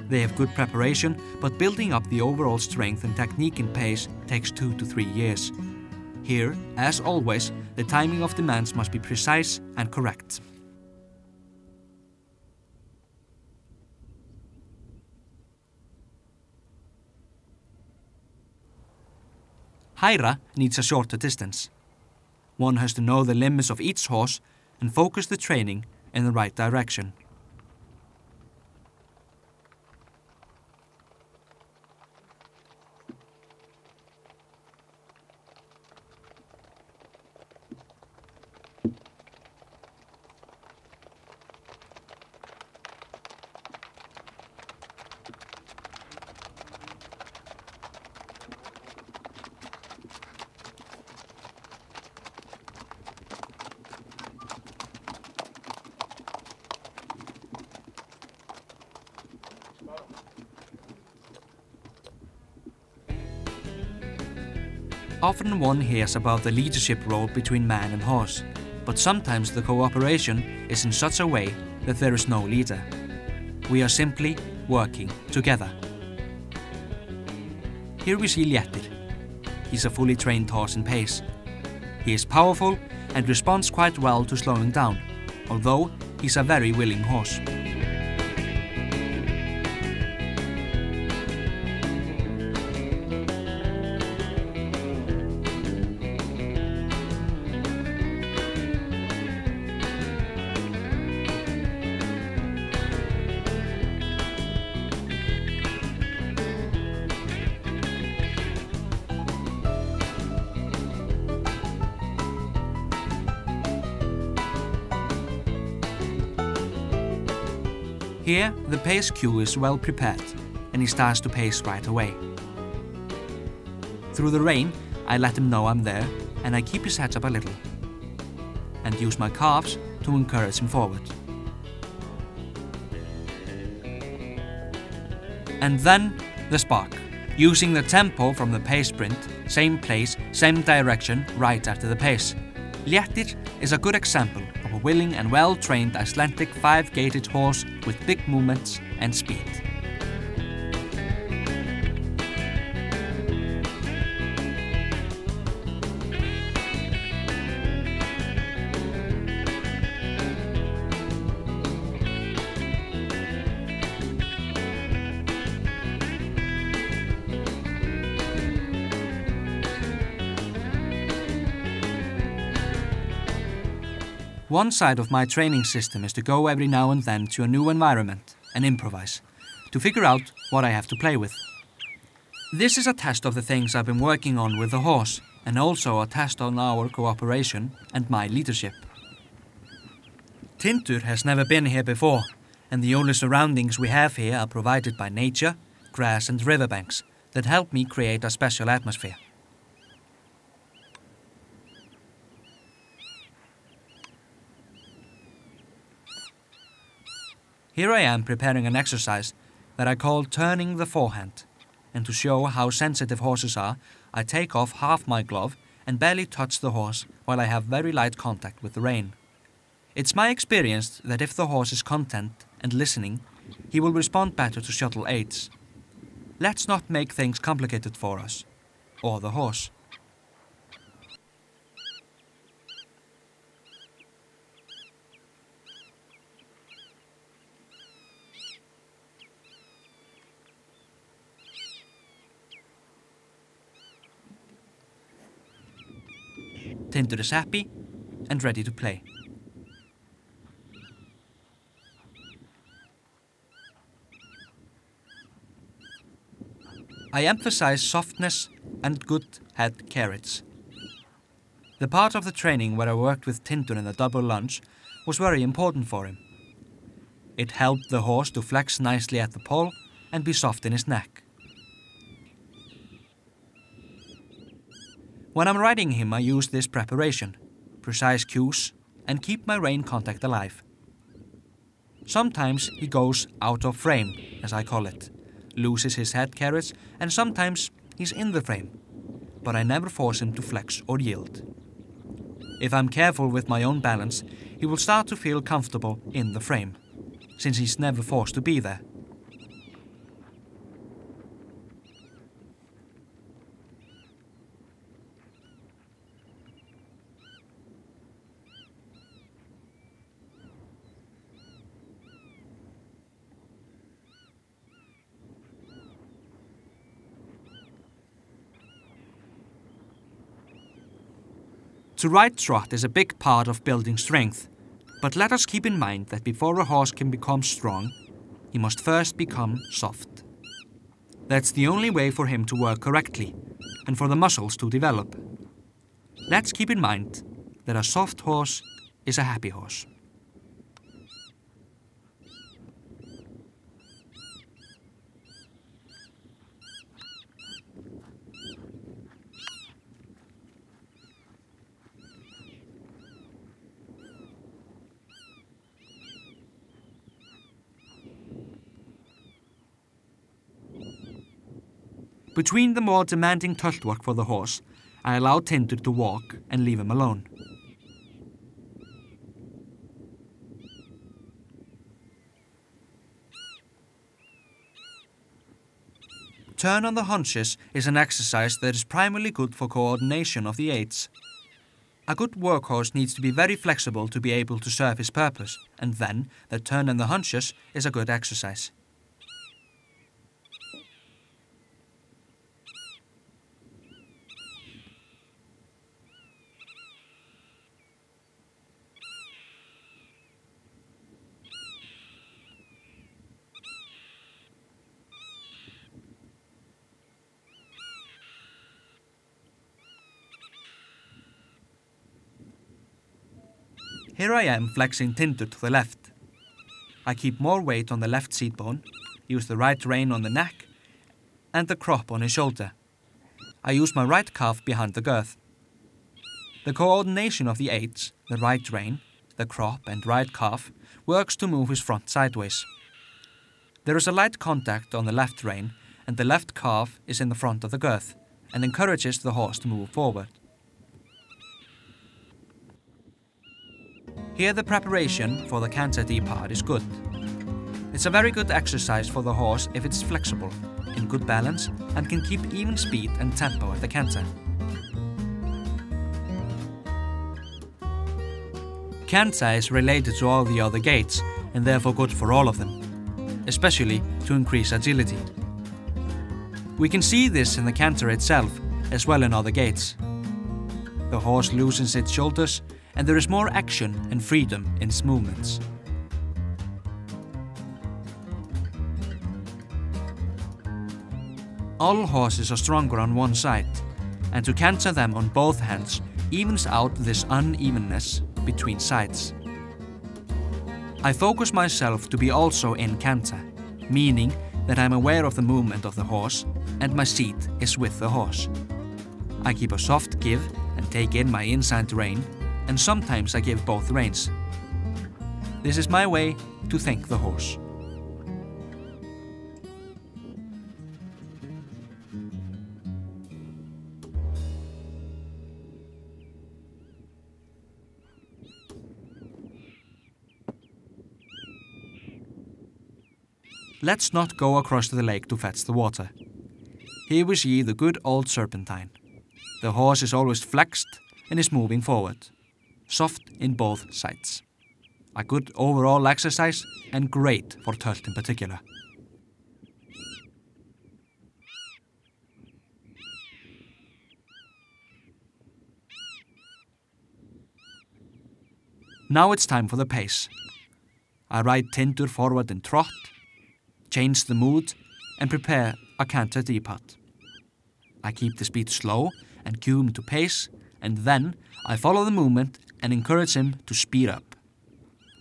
they have good preparation, but building up the overall strength and technique in pace takes two to three years. Here, as always, the timing of demands must be precise and correct. Hæra needs a shorter distance. One has to know the limits of each horse and focus the training in the right direction. Often one hears about the leadership role between man and horse, but sometimes the cooperation is in such a way that there is no leader. We are simply working together. Here we see Léttir. He's a fully trained horse in pace. He is powerful and responds quite well to slowing down, although he's a very willing horse. Pace cue is well prepared, and he starts to pace right away. Through the rein, I let him know I'm there, and I keep his head up a little, and use my calves to encourage him forward. And then the spark, using the tempo from the pace sprint, same place, same direction, right after the pace. Léttir is a good example willing and well-trained Icelandic five-gated horse with big movements and speed. One side of my training system is to go every now and then to a new environment and improvise, to figure out what I have to play with. This is a test of the things I've been working on with the horse, and also a test on our cooperation and my leadership. Tindur has never been here before, and the only surroundings we have here are provided by nature, grass and riverbanks that help me create a special atmosphere. Here I am preparing an exercise that I call turning the forehand. And to show how sensitive horses are, I take off half my glove and barely touch the horse while I have very light contact with the rein. It's my experience that if the horse is content and listening, he will respond better to shuttle aids. Let's not make things complicated for us, or the horse. Tindur is happy and ready to play. I emphasize softness and good head carriage. The part of the training where I worked with Tindur in the double lunge was very important for him. It helped the horse to flex nicely at the pole and be soft in his neck. When I'm riding him, I use this preparation, precise cues, and keep my rein contact alive. Sometimes he goes out of frame, as I call it, loses his head carriage, and sometimes he's in the frame, but I never force him to flex or yield. If I'm careful with my own balance, he will start to feel comfortable in the frame, since he's never forced to be there. To ride trot is a big part of building strength, but let us keep in mind that before a horse can become strong, he must first become soft. That's the only way for him to work correctly and for the muscles to develop. Let's keep in mind that a soft horse is a happy horse. Between the more demanding tölt work for the horse, I allow Tindur to walk and leave him alone. Turn on the haunches is an exercise that is primarily good for coordination of the aids. A good workhorse needs to be very flexible to be able to serve his purpose, and then the turn on the haunches is a good exercise. Here I am flexing Tindur to the left. I keep more weight on the left seat bone, use the right rein on the neck, and the crop on his shoulder. I use my right calf behind the girth. The coordination of the aids, the right rein, the crop, and right calf works to move his front sideways. There is a light contact on the left rein, and the left calf is in the front of the girth and encourages the horse to move forward. Here the preparation for the canter depart is good. It's a very good exercise for the horse if it's flexible, in good balance, and can keep even speed and tempo at the canter. Canter is related to all the other gaits and therefore good for all of them, especially to increase agility. We can see this in the canter itself as well in other gaits. The horse loosens its shoulders and there is more action and freedom in its movements. All horses are stronger on one side, and to canter them on both hands evens out this unevenness between sides. I focus myself to be also in canter, meaning that I'm aware of the movement of the horse and my seat is with the horse. I keep a soft give and take in my inside rein and sometimes I give both reins. This is my way to thank the horse. Let's not go across the lake to fetch the water. Here we see the good old serpentine. The horse is always flexed and is moving forward soft in both sides. A good overall exercise and great for tölt in particular. Now it's time for the pace. I ride Tindur forward in trot, change the mood, and prepare a canter depart. I keep the speed slow and cue him to pace, and then I follow the movement and encourage him to speed up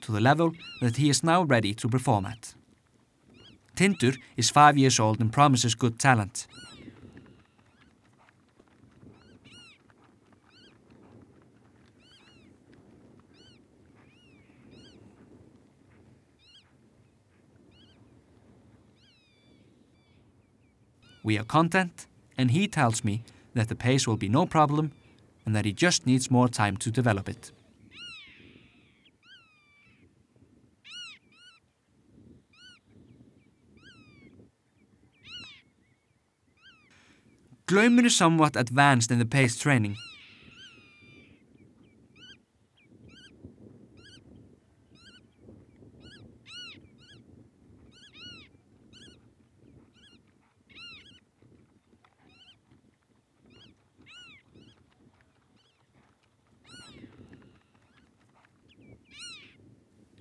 to the level that he is now ready to perform at. Tindur is five years old and promises good talent. We are content, and he tells me that the pace will be no problem and that he just needs more time to develop it. Glaumur is somewhat advanced in the pace training.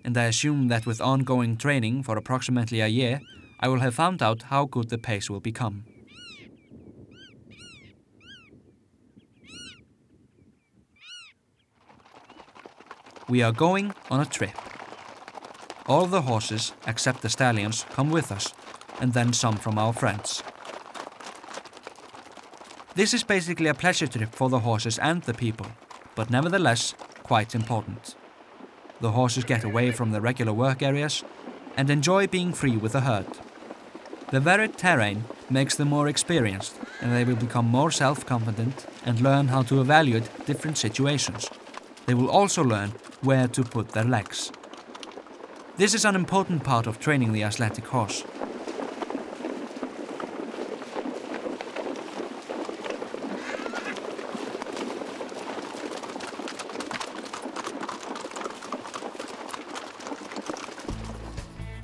And I assume that with ongoing training for approximately a year, I will have found out how good the pace will become. We are going on a trip. All the horses, except the stallions, come with us, and then some from our friends. This is basically a pleasure trip for the horses and the people, but nevertheless quite important. The horses get away from the regular work areas and enjoy being free with the herd. The varied terrain makes them more experienced and they will become more self-confident and learn how to evaluate different situations. They will also learn where to put their legs. This is an important part of training the athletic horse.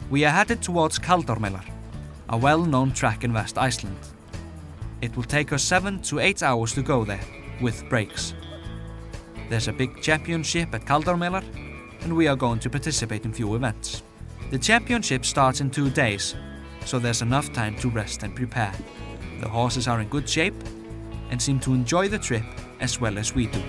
We are headed towards Kaldármelur, a well-known track in West Iceland. It will take us 7 to 8 hours to go there, with breaks. There's a big championship at Kaldármelur, and we are going to participate in few events. The championship starts in two days, so there's enough time to rest and prepare. The horses are in good shape and seem to enjoy the trip as well as we do.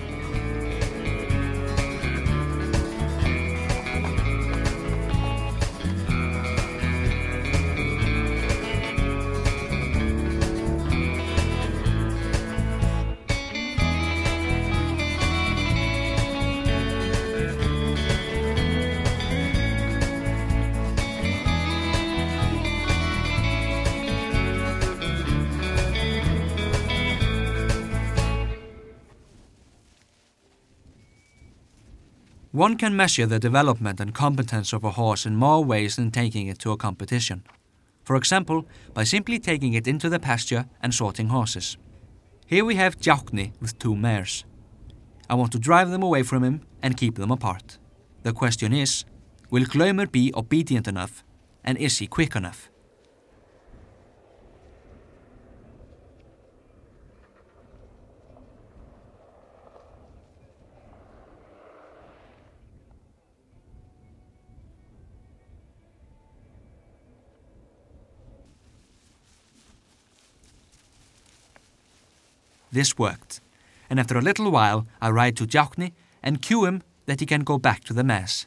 One can measure the development and competence of a horse in more ways than taking it to a competition. For example, by simply taking it into the pasture and sorting horses. Here we have Djákni with two mares. I want to drive them away from him and keep them apart. The question is, will Glaumur be obedient enough and is he quick enough? This worked, and after a little while I ride to Djákni and cue him that he can go back to the mass.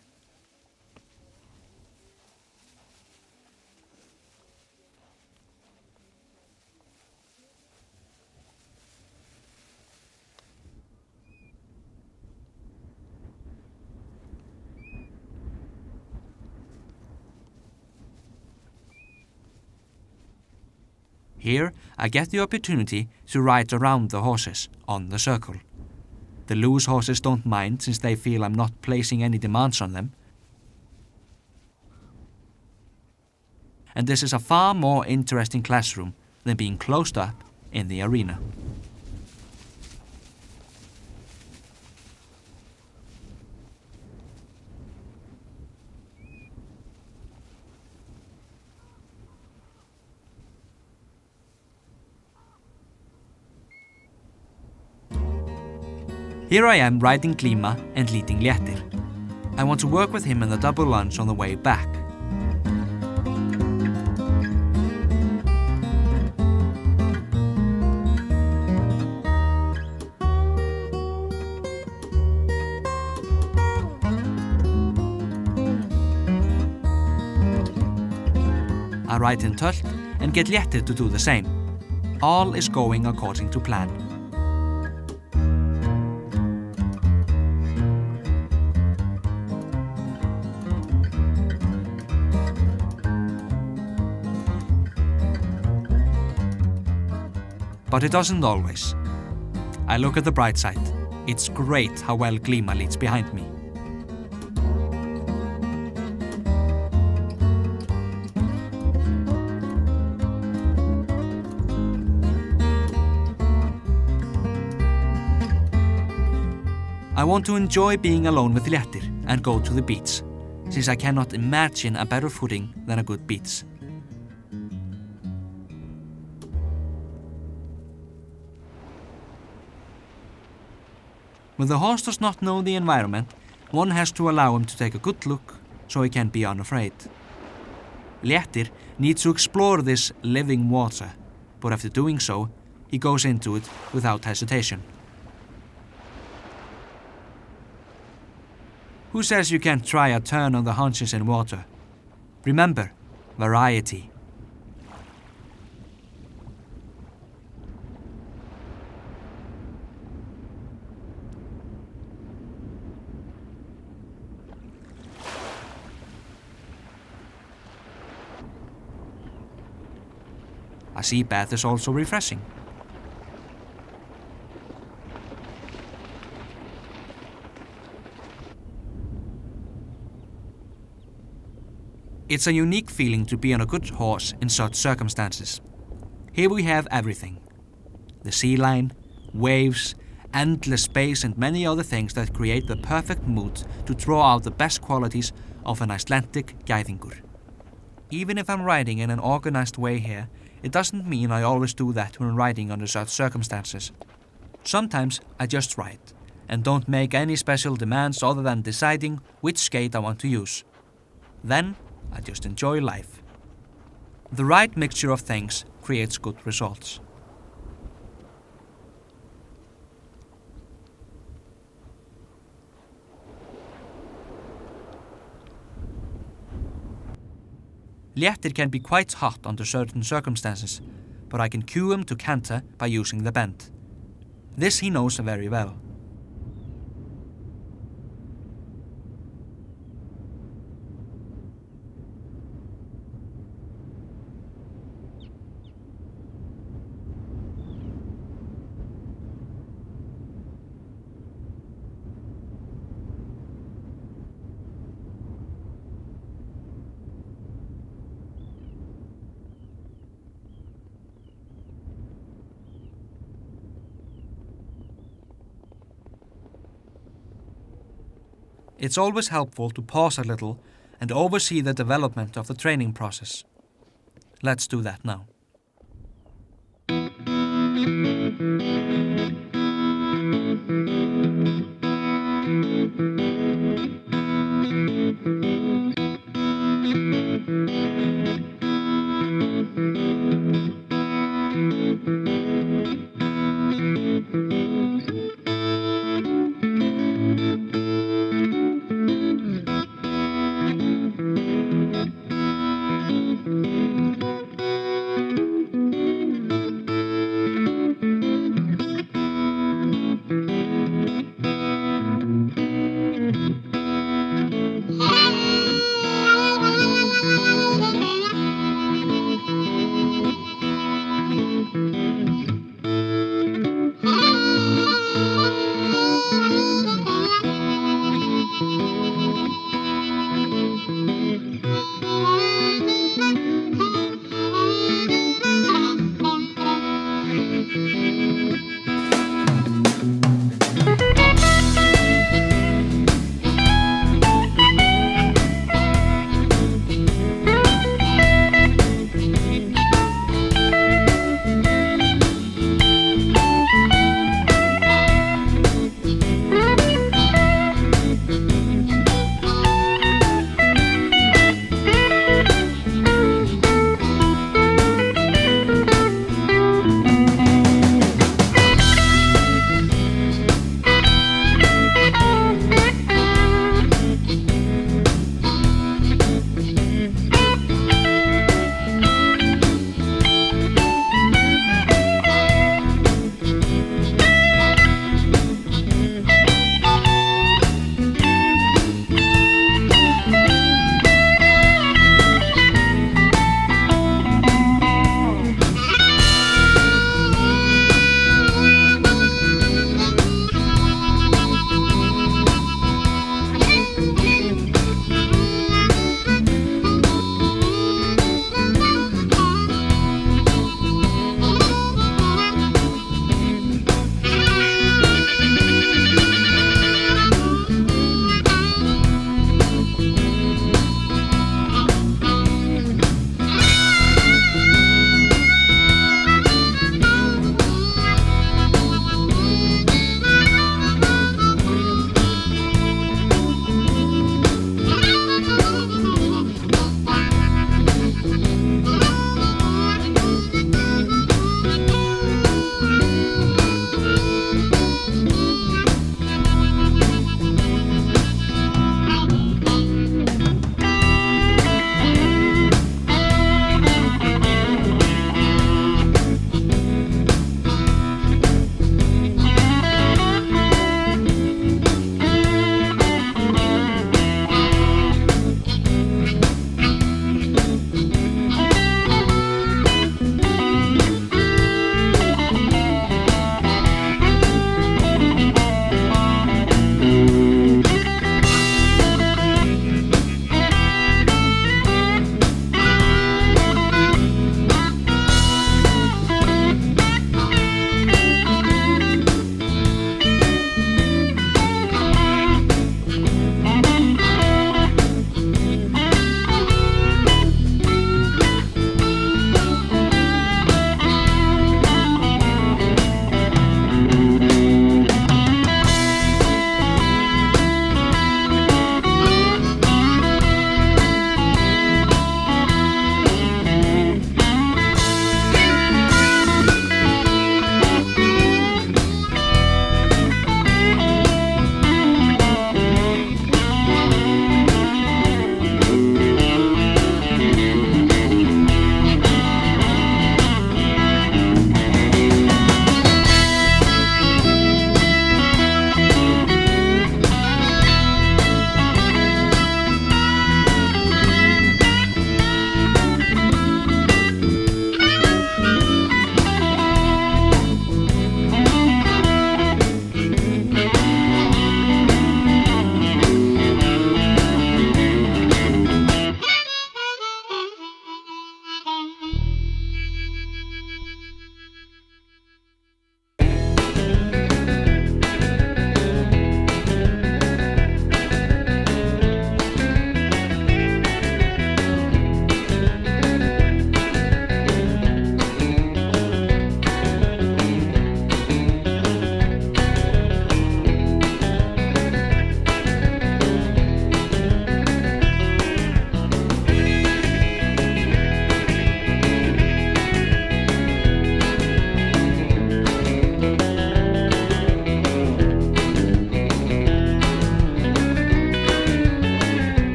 Here, I get the opportunity to ride around the horses on the circle. The loose horses don't mind since they feel I'm not placing any demands on them. And this is a far more interesting classroom than being closed up in the arena. Here I am riding Glíma and leading Léttir. I want to work with him in the double lunge on the way back. I ride in Tölt and get Léttir to do the same. All is going according to plan. But it doesn't always. I look at the bright side. It's great how well Glíma leads behind me. I want to enjoy being alone with Léttir and go to the beach, since I cannot imagine a better footing than a good beach. When the horse does not know the environment, one has to allow him to take a good look so he can be unafraid. Léttir needs to explore this living water, but after doing so, he goes into it without hesitation. Who says you can't try a turn on the haunches in water? Remember, variety. A sea bath is also refreshing. It's a unique feeling to be on a good horse in such circumstances. Here we have everything. The sea line, waves, endless space and many other things that create the perfect mood to draw out the best qualities of an Icelandic gæðingur. Even if I'm riding in an organized way here, it doesn't mean I always do that when writing under such circumstances. Sometimes I just write and don't make any special demands other than deciding which skate I want to use. Then I just enjoy life. The right mixture of things creates good results. Léttir can be quite hot under certain circumstances, but I can cue him to canter by using the bend. This he knows very well. It's always helpful to pause a little and oversee the development of the training process. Let's do that now.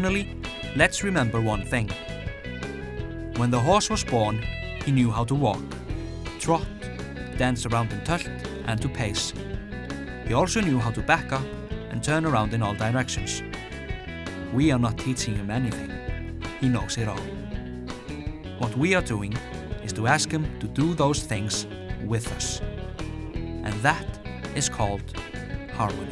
Finally, let's remember one thing. When the horse was born, he knew how to walk, trot, dance around in tölt, and to pace. He also knew how to back up and turn around in all directions. We are not teaching him anything. He knows it all. What we are doing is to ask him to do those things with us. And that is called harmony.